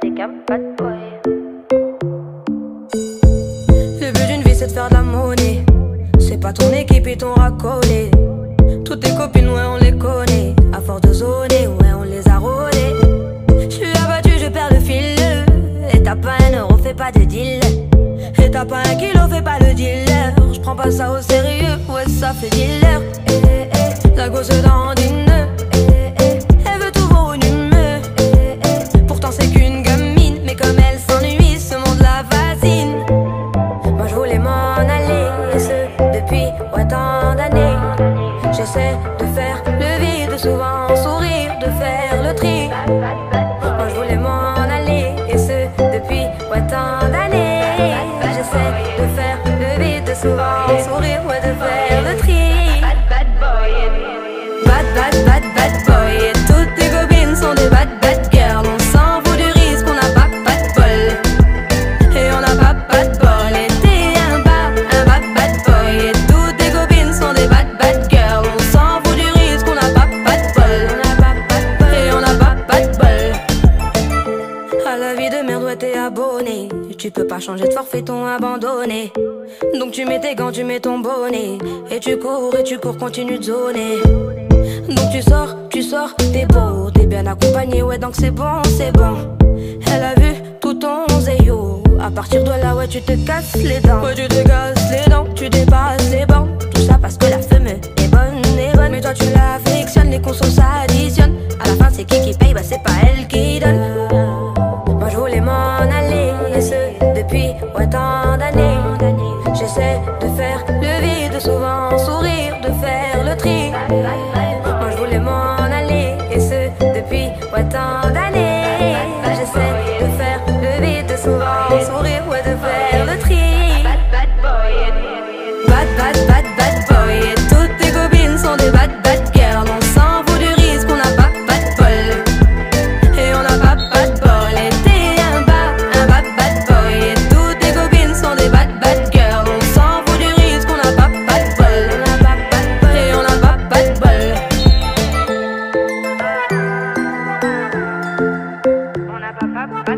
t'es qu'un. Le but d'une vie c'est de faire de la monnaie. C'est pas ton équipe et ton racolé. Toutes tes copines, ouais, on les connaît. À force de zoner, ouais, on les a rôlées. J'suis abattu, je perds le fil. Et t'as pas un euro, fais pas de deal. Et t'as pas un kilo, fais pas le dealer. J'prends pas ça au sérieux, ouais, ça fait dealer. Eh, eh, eh, la gosse dans une. J'essaie de faire le vide, souvent sourire, de faire le tri. Moi je voulais m'en aller, et ce depuis ouais, tant d'années. J'essaie de faire le vide, souvent sourire, ouais, de faire le tri. La vie de merde, ouais, t'es abonné. Tu peux pas changer de forfait, ton abandonné. Donc tu mets tes gants, tu mets ton bonnet. Et tu cours, et tu cours, continue de zoner. Donc tu sors, tu sors, t'es beau, t'es bien accompagné, ouais, donc c'est bon, c'est bon. Elle a vu tout ton zéyo. À partir de là, ouais, tu te casses les dents. Ouais, tu te casses bad bad girl. On s'en vaut du risque, on n'a pas pas de bol. Et on n'a pas pas de bol. Et t'es un bad, un bad bad boy. Et toutes tes copines sont des bad bad girl. On s'en vaut du risque, on n'a pas pas de bol. On n'a pas de. Et on n'a pas de pas pas de bol.